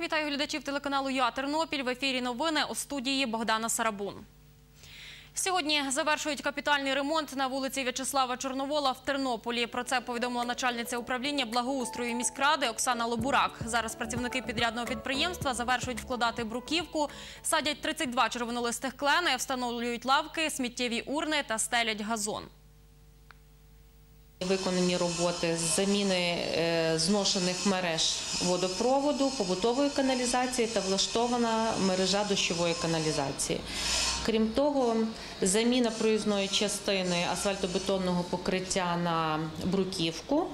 Вітаю глядачів телеканалу Я Тернопіль. В ефірі новини у студії Богдана Сарабун. Сьогодні завершують капітальний ремонт на вулиці В'ячеслава Чорновола в Тернополі. Про це повідомила начальниця управління благоустрою міськради Оксана Лобурак. Зараз працівники підрядного підприємства завершують вкладати бруківку, садять 32 червонолистих клени, встановлюють лавки, сміттєві урни та стелять газон. Виконані роботи з заміни е, зношених мереж водопроводу, побутової каналізації та влаштована мережа дощової каналізації. Крім того, заміна проїзної частини асфальтобетонного покриття на бруківку,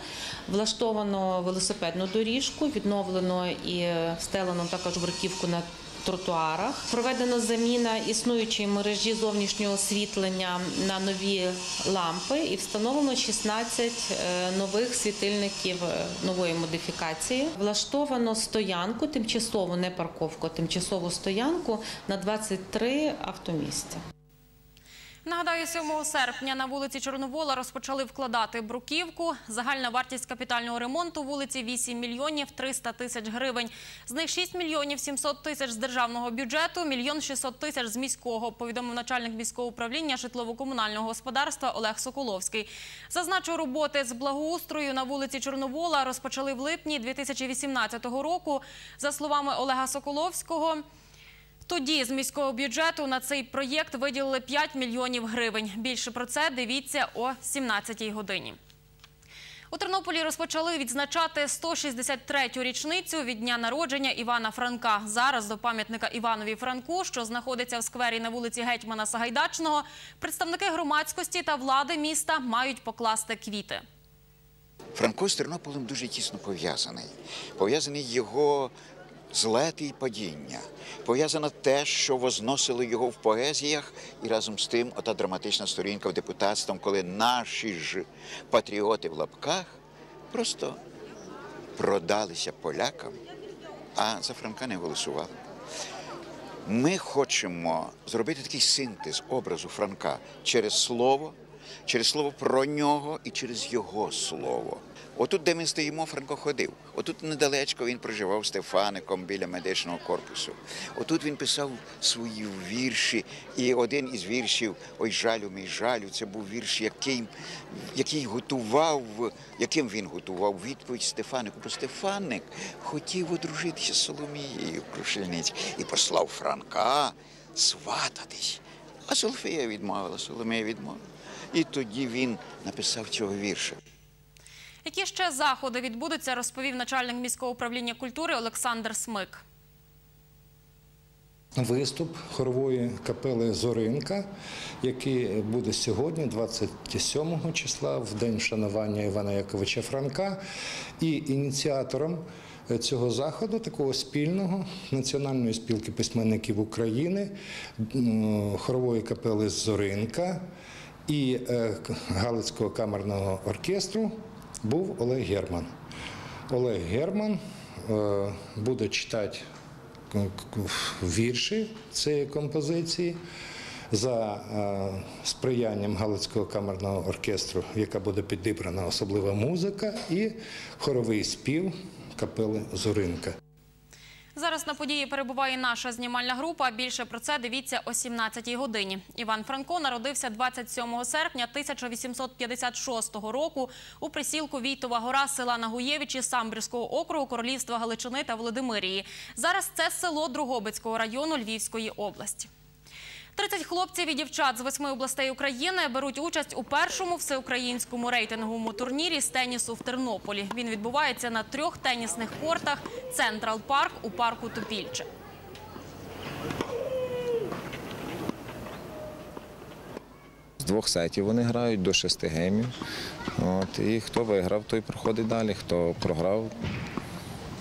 влаштовано велосипедну доріжку, відновлено і встелено також бруківку на тротуарах. Проведена заміна існуючої мережі зовнішнього освітлення на нові лампи і встановлено 16 е, нових світильників е, нової модифікації. Влаштовано стоянку, тимчасову не парковку, тимчасову стоянку на 23 автомісця. Нагадаю, 7 серпня на вулиці Чорновола розпочали вкладати бруківку. Загальна вартість капітального ремонту вулиці 8 мільйонів 300 тисяч гривень. З них 6 мільйонів 700 тисяч з державного бюджету, мільйон 600 тисяч з міського, повідомив начальник міського управління житлово-комунального господарства Олег Соколовський. Зазначу, роботи з благоустрою на вулиці Чорновола розпочали в липні 2018 року. За словами Олега Соколовського, тоді з міського бюджету на цей проєкт виділили 5 мільйонів гривень. Більше про це дивіться о 17-й годині. У Тернополі розпочали відзначати 163-ю річницю від дня народження Івана Франка. Зараз до пам'ятника Іванові Франку, що знаходиться в сквері на вулиці Гетьмана Сагайдачного, представники громадськості та влади міста мають покласти квіти. Франко з Тернополем дуже тісно пов'язаний. Пов'язаний його злети і падіння. Пов'язано те, що возносило його в поезіях, і разом з тим ота драматична сторінка в депутатством, коли наші ж патріоти в лапках просто продалися полякам, а за Франка не голосували. Ми хочемо зробити такий синтез образу Франка через слово, через слово про нього і через його слово. Отут, де ми стоїмо, Франко ходив. Отут недалечко він проживав Стефаником біля медичного корпусу. Отут він писав свої вірші. І один із віршів Ой, жалю, мій жалю, це був вірш, який, який готував, яким він готував відповідь Стефанику. Бо Стефаник хотів одружитися з Соломією Крушельницькою і послав Франка свататись. А Солфія відмовила, Соломія відмовила. І тоді він написав цього вірша. Які ще заходи відбудуться, розповів начальник міського управління культури Олександр Смик. Виступ хорової капели Зоринка, який буде сьогодні, 27 числа, в день вшанування Івана Яковича Франка, і ініціатором цього заходу, такого спільного національної спілки письменників України, хорової капели Зоринка і е, Галицького камерного оркестру був Олег Герман. Олег Герман е, буде читати вірші цієї композиції за е, сприянням Галицького камерного оркестру, яка буде підібрана особлива музика, і хоровий спів капели Зоринка. Зараз на події перебуває наша знімальна група. Більше про це дивіться о 17-й годині. Іван Франко народився 27 серпня 1856 року у присілку Війтова гора села Нагуєвичі Самбірського округу Королівства Галичини та Володимирії. Зараз це село Другобицького району Львівської області. 30 хлопців і дівчат з восьми областей України беруть участь у першому всеукраїнському рейтинговому турнірі з тенісу в Тернополі. Він відбувається на трьох тенісних кортах Централ Парк у парку Топільче. З двох сетів вони грають до шести геймів. І хто виграв, той проходить далі. Хто програв,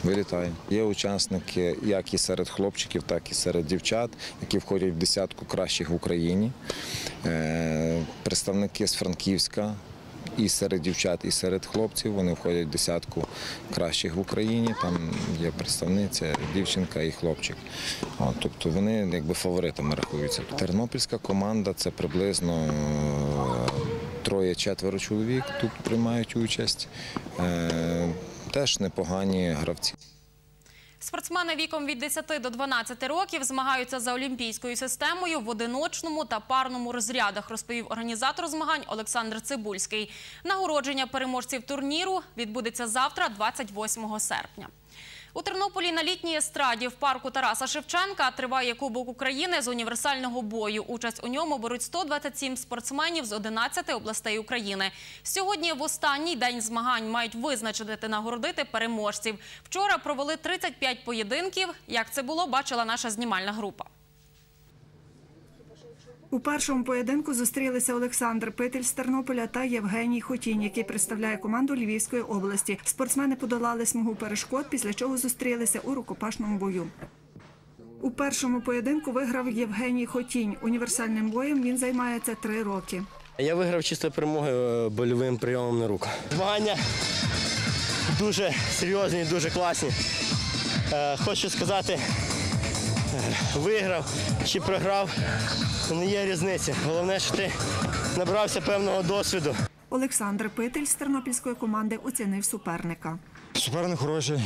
вилітає. Є учасники як і серед хлопчиків, так і серед дівчат, які входять в десятку кращих в Україні. Е, представники з Франківська. І серед дівчат, і серед хлопців вони входять в десятку кращих в Україні. Там є представниця, дівчинка і хлопчик. От, тобто вони якби фаворитами рахуються. Тернопільська команда це приблизно троє-четверо чоловік тут приймають участь. Е, Теж непогані гравці. Спортсмени віком від 10 до 12 років змагаються за олімпійською системою в одиночному та парному розрядах, розповів організатор змагань Олександр Цибульський. Нагородження переможців турніру відбудеться завтра, 28 серпня. У Тернополі на літній естраді в парку Тараса Шевченка триває Кубок України з універсального бою. Участь у ньому беруть 127 спортсменів з 11 областей України. Сьогодні в останній день змагань мають визначити та нагородити переможців. Вчора провели 35 поєдинків. Як це було, бачила наша знімальна група. У першому поєдинку зустрілися Олександр Питель з Тернополя та Євгеній Хотінь, який представляє команду Львівської області. Спортсмени подолали смугу перешкод, після чого зустрілися у рукопашному бою. У першому поєдинку виграв Євгеній Хотінь. Універсальним боєм він займається три роки. Я виграв чисто перемоги е, больовим прийомом на руку. Змагання дуже серйозні, дуже класні. Е, Хочу сказати, е, виграв чи програв, не є різниці. Головне, що ти набрався певного досвіду. Олександр Питель з тернопільської команди оцінив суперника. Суперник хороший,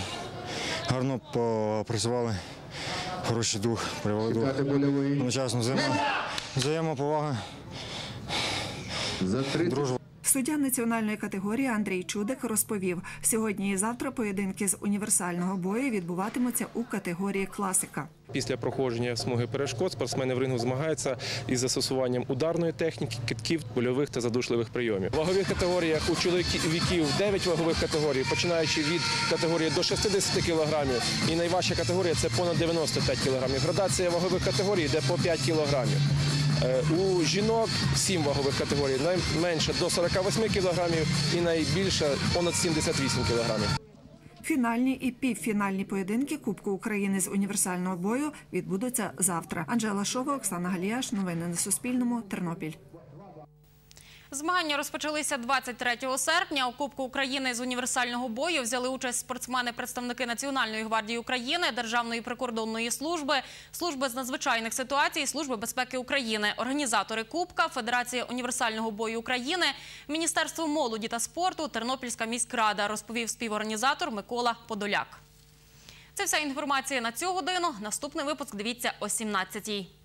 гарно попрацювали, хороший дух, привели дух. Одночасно взаємо, взаємоповага, дружба. Суддя національної категорії Андрій Чудик розповів, сьогодні і завтра поєдинки з універсального бою відбуватимуться у категорії класика. Після проходження смуги перешкод спортсмени в рингу змагаються із застосуванням ударної техніки, китків, больових та задушливих прийомів. В вагових категоріях у чоловіків 9 вагових категорій, починаючи від категорії до 60 кг. І найважча категорія це понад 95 кг. Градація вагових категорій йде по 5 кг. Е, У жінок 7 вагових категорій, найменше до 48 кг і найбільше понад 78 кг. Фінальні і півфінальні поєдинки Кубку України з універсального бою відбудуться завтра. Анжела Шова, Оксана Галіяш. Новини на Суспільному. Тернопіль. Змагання розпочалися 23 серпня. У Кубку України з універсального бою взяли участь спортсмени-представники Національної гвардії України, Державної прикордонної служби, служби з надзвичайних ситуацій, служби безпеки України, організатори Кубка, Федерація універсального бою України, Міністерство молоді та спорту, Тернопільська міськрада, розповів співорганізатор Микола Подоляк. Це вся інформація на цю годину. Наступний випуск дивіться о 17-й.